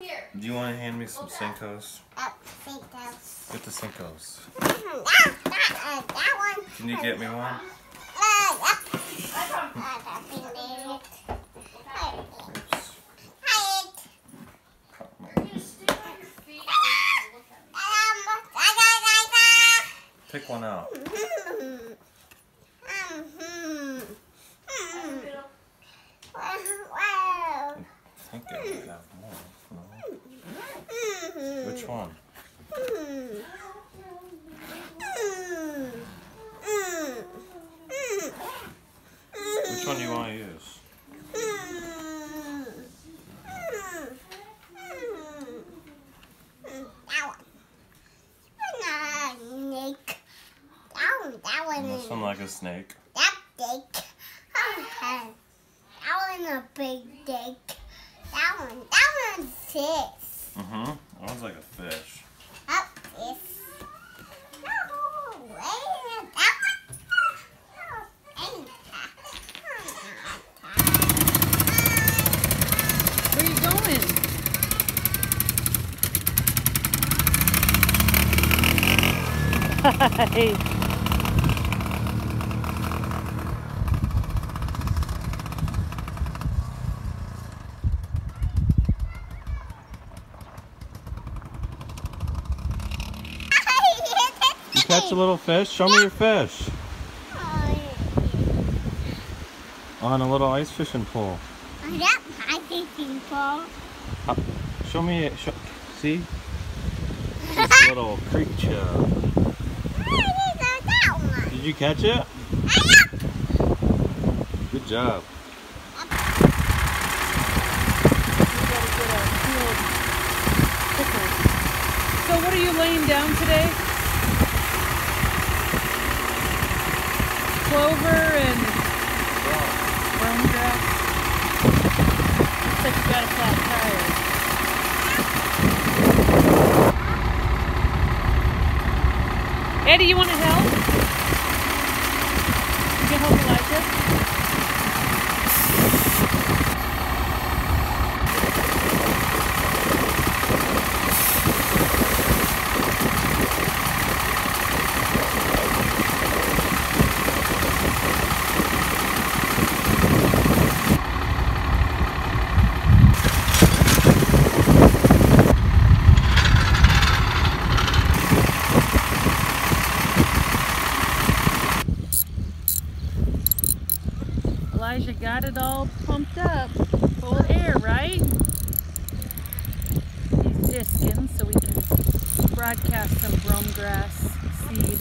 Here. Do you want to hand me some Senkos? That Senko's. Get the Senkos. Mhm, That, that, uh, that one. Can you get me one? Uh, yep. Uh, that thing there. Hi. Oops. Hi. You're gonna stick on your feet and look at me. Um, da, da, da, Pick one out. da. Mhm. Mhm. Mhm. Get up. Wow. I think I might have more. No. Mhm. Which one? Mhm. Mhm. Mhm. Mhm. Which one do you want to use? That one This is one like a snake. that dick. That one a big dick. That one, that one's this. Mm-hmm. That one's like a fish. Up this. Oh, wait. That one. Oh. Where are you going? Hi. Little fish? Show me your fish. On a little ice fishing pole. Yep, I think people. Show me it. Show, see? This little creek chub. that one. Did you catch it? Good job. So what are you laying down today? Clover and brome grass. Looks like you got a flat tire. Eddie, you want to help? You can help Elijah. Elijah got it all pumped up, full of air, right? He's disking so we can broadcast some brome grass seed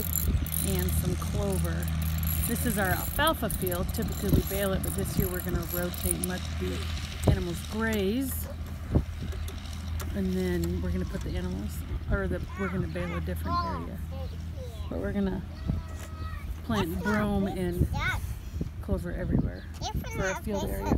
and some clover. This is our alfalfa field. Typically we bale it, but this year we're going to rotate and let the animals graze. And then we're going to put the animals, or the, we're going to bale a different area. But we're going to plant brome That clover everywhere. For a field area.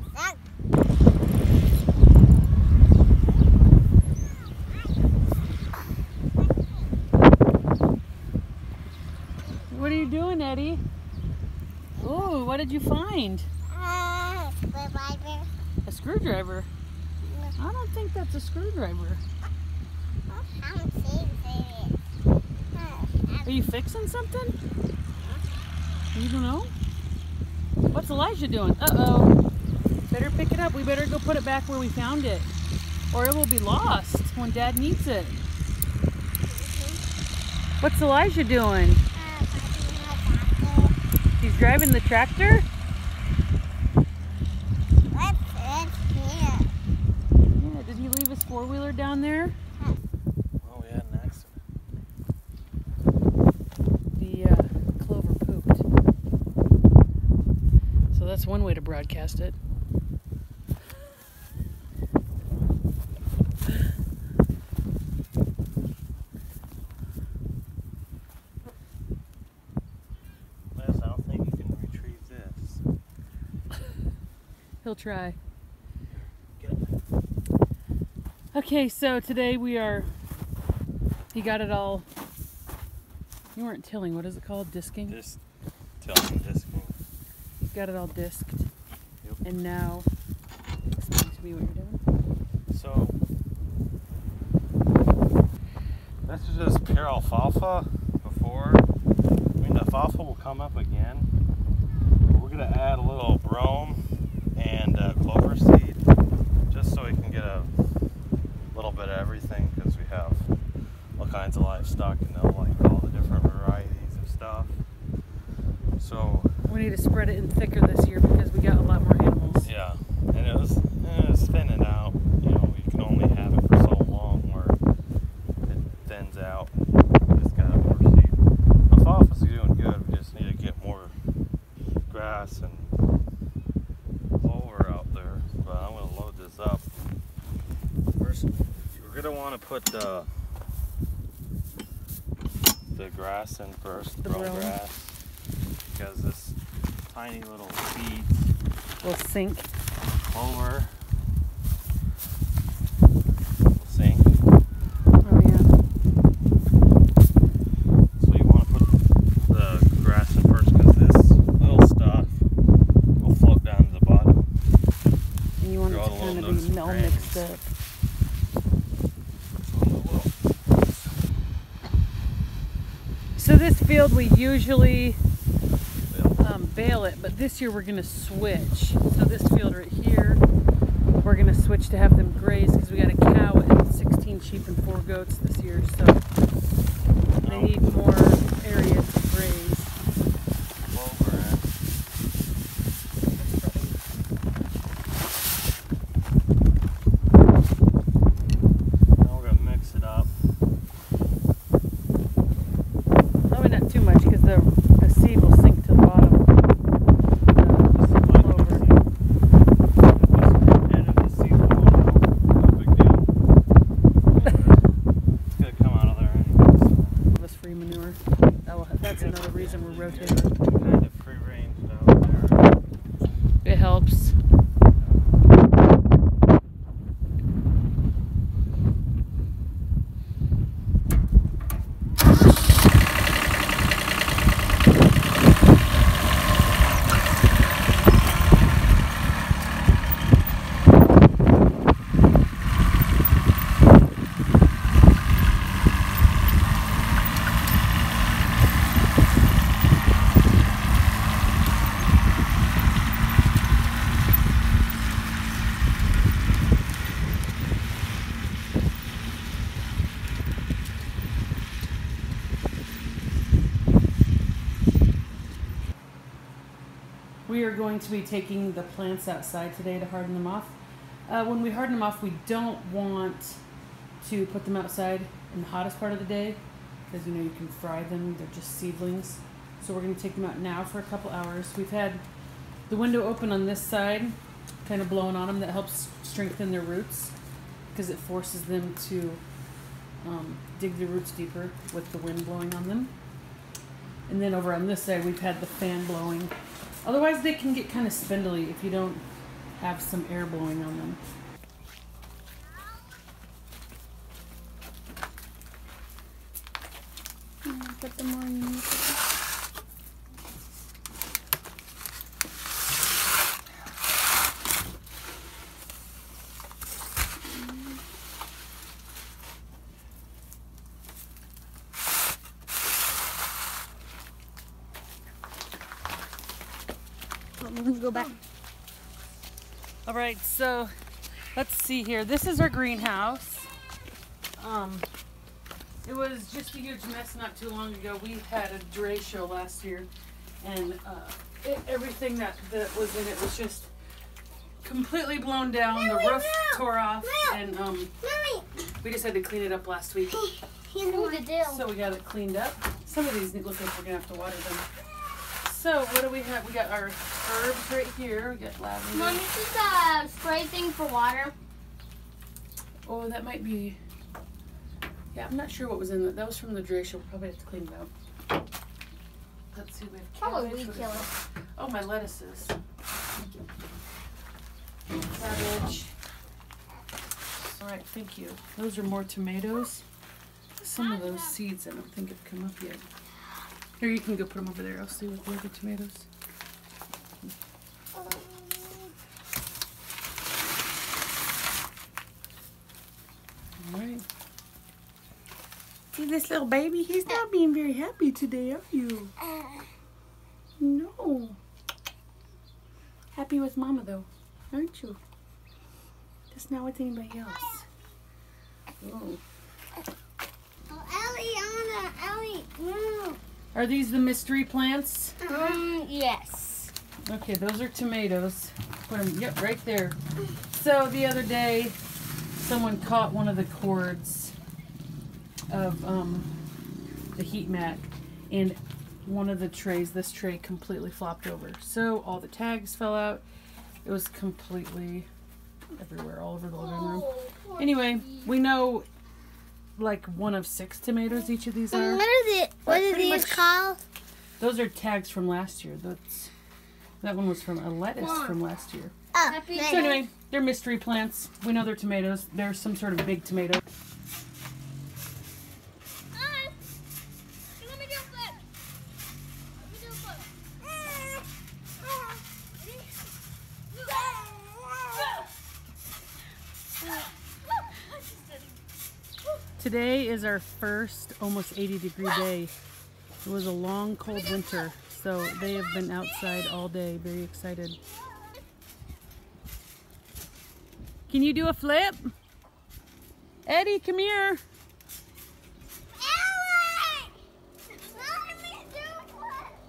What are you doing, Eddie? Oh, what did you find? uh, screwdriver. A screwdriver. I don't think that's a screwdriver. I'm seeing it. Are you fixing something? You don't know? What's Elijah doing? Uh-oh. Better pick it up. We better go put it back where we found it. Or it will be lost when Dad needs it. What's Elijah doing? He's driving the tractor? What's this here? Yeah, did he leave his four-wheeler down there? Oh, we had an accident. The uh, clover pooped. So that's one way to broadcast it. Liz, I don't think you can retrieve this. He'll try. Okay, so today we are. He got it all. You weren't tilling. What is it called? Disking. Just this. He's got it all disked. Yep. And now, explain to me what you're doing. So, this is just pure alfalfa before. I mean, the alfalfa will come up again. We're gonna add a little brome and uh, clover seed, just so we can get a little bit of everything, because we have all kinds of livestock it in thicker this year because we got a lot more animals. yeah, and it was it was thinning out. You know, you can only have it for so long where it thins out. Just got more seed. Alfalfa's doing good. We just need to get more grass and clover out there. But I'm gonna load this up. First, we're gonna want to put the the grass in first, The brome. grass, because this tiny little seeds We'll sink. clover. Sink. Oh yeah. So you want to put the grass in first because this little stuff will float down to the bottom. And you want it to kind of be and all mixed up. So this field we usually bale it, but this year we're gonna switch. So this field right here, we're gonna switch to have them graze because we got a cow and 16 sheep and four goats this year. So they oh. need more area to graze. Now we're gonna mix it up. Probably not too much because the, the seed will sink to the bottom. Just The like clover. the seed. And if the seeds will go no big deal. It's gonna come out of there anyways. Give us free manure. That will, that's another reason we're rotating. Kind of free-ranged out there. It helps. We are going to be taking the plants outside today to harden them off. Uh, when we harden them off, we don't want to put them outside in the hottest part of the day because you know you can fry them. They're just seedlings. So we're going to take them out now for a couple hours. We've had the window open on this side, kind of blowing on them. That helps strengthen their roots because it forces them to um, dig their roots deeper with the wind blowing on them. And then over on this side, we've had the fan blowing. Otherwise, they can get kind of spindly if you don't have some air blowing on them. Put them on. Go back. All right, so let's see here. This is our greenhouse. Um, it was just a huge mess not too long ago. We had a derecho last year, and uh, it, everything that, that was in it was just completely blown down. The roof no. tore off, No. and um, Mommy, we just had to clean it up last week. Ooh, one. the dill. So we got it cleaned up. Some of these look like we're gonna have to water them. So what do we have? We got our herbs right here. We got lavender. Mom, this is a spray thing for water. Oh, that might be. Yeah, I'm not sure what was in that. That was from the derecho. We'll probably have to clean it out. Let's see. We have Probably weed killer. Oh, my lettuces. Cabbage. All right, thank you. Those are more tomatoes. Some of those seeds I don't think have come up yet. Here, you can go put them over there. I'll see with the other tomatoes. All right. See this little baby? He's not being very happy today, are you? No. Happy with Mama though, aren't you? Just not with anybody else. Oh. Oh, Ellie, I wanna, Ellie, no. Are these the mystery plants? Um, yes. Okay, those are tomatoes. Put them, yep, right there. So the other day, someone caught one of the cords of um, the heat mat, and one of the trays, this tray, completely flopped over. So all the tags fell out. It was completely everywhere, all over the living room. Anyway, we know like one of six tomatoes each of these are. What are the, what are these much- called? Those are tags from last year. That's that one was from a lettuce from last year. Oh, Happy. So anyway, they're mystery plants. We know they're tomatoes. They're some sort of big tomato. Hi. Let me do a flip. Let me do a flip. Today is our first almost 80 degree day. It was a long cold winter, so they have been outside all day, very excited. Can you do a flip? Eddie, come here.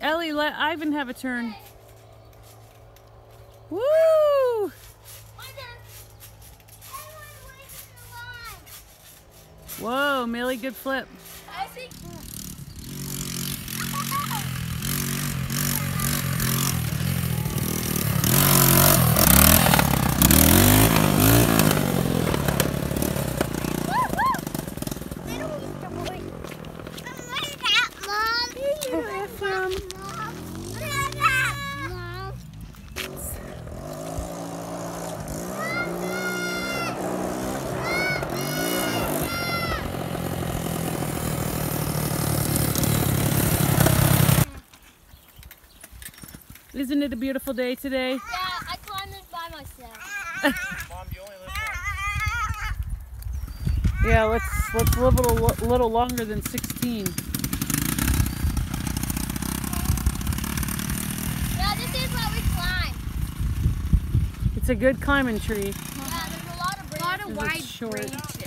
Ellie! Let Ivan have a turn. Woo! My turn. Everyone wait in Whoa, Millie, good flip. Isn't it a beautiful day today? Yeah, I climbed this by myself. Mom, you only live Yeah, let's let's live a little, little longer than 16. Yeah, this is what we climb. It's a good climbing tree. Yeah, there's a lot of branches. Is it short?